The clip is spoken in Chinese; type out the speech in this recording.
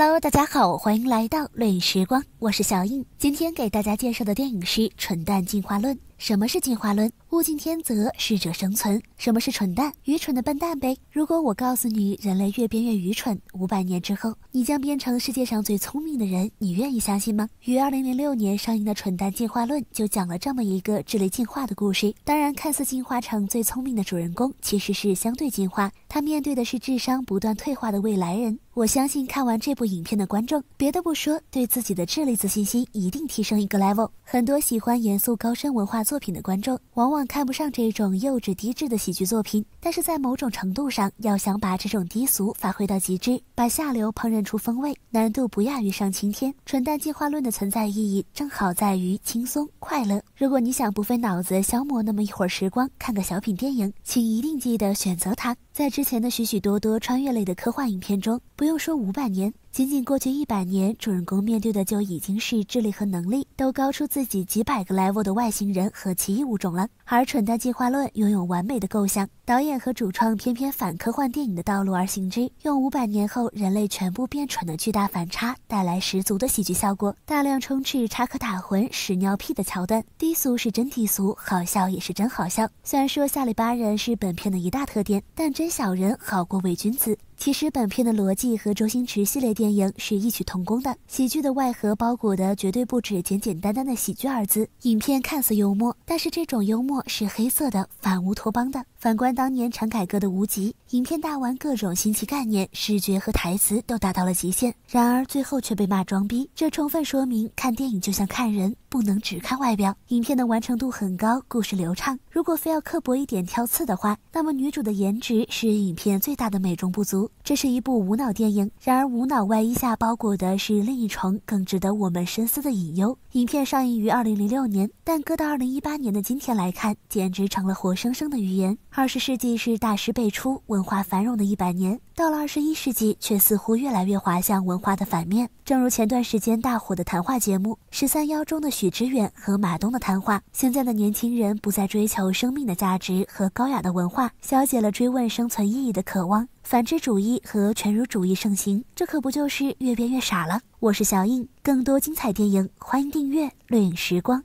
Hello，大家好，欢迎来到绿影时光，我是小印。今天给大家介绍的电影是《蠢蛋进化论》。什么是进化论？物竞天择，适者生存。什么是蠢蛋？愚蠢的笨蛋呗。如果我告诉你，人类越变越愚蠢，五百年之后，你将变成世界上最聪明的人，你愿意相信吗？于二零零六年上映的《蠢蛋进化论》就讲了这么一个智力进化的故事。当然，看似进化成最聪明的主人公，其实是相对进化，他面对的是智商不断退化的未来人。我相信看完这部影片的观众，别的不说，对自己的智力自信心一定提升一个 level。很多喜欢严肃高深文化。作品的观众往往看不上这种幼稚低质的喜剧作品，但是在某种程度上，要想把这种低俗发挥到极致，把下流烹饪出风味，难度不亚于上青天。蠢蛋进化论的存在意义正好在于轻松快乐。如果你想不费脑子消磨那么一会儿时光，看个小品电影，请一定记得选择它。在之前的许许多多穿越类的科幻影片中，不用说五百年。仅仅过去一百年，主人公面对的就已经是智力和能力都高出自己几百个 level 的外星人和奇异物种了。而《蠢蛋进化论》拥有完美的构想，导演和主创偏偏反科幻电影的道路而行之，用五百年后人类全部变蠢的巨大反差带来十足的喜剧效果。大量充斥插科打诨、屎尿屁的桥段，低俗是真低俗，好笑也是真好笑。虽然说下里巴人是本片的一大特点，但真小人好过伪君子。其实本片的逻辑和周星驰系列电影是异曲同工的，喜剧的外核包裹的绝对不止简简单单的喜剧二字。影片看似幽默，但是这种幽默是黑色的、反乌托邦的。反观当年陈凯歌的《无极》，影片大玩各种新奇概念，视觉和台词都达到了极限，然而最后却被骂装逼。这充分说明看电影就像看人，不能只看外表。影片的完成度很高，故事流畅。如果非要刻薄一点挑刺的话，那么女主的颜值是影片最大的美中不足。这是一部无脑电影，然而无脑外衣下包裹的是另一重更值得我们深思的隐忧。影片上映于二零零六年，但搁到二零一八年的今天来看，简直成了活生生的预言。二十世纪是大师辈出、文化繁荣的一百年，到了二十一世纪，却似乎越来越滑向文化的反面。正如前段时间大火的谈话节目《十三邀》中的许知远和马东的谈话，现在的年轻人不再追求生命的价值和高雅的文化，消解了追问生存意义的渴望。反智主义和犬儒主义盛行，这可不就是越变越傻了？我是小印，更多精彩电影，欢迎订阅《绿影时光》。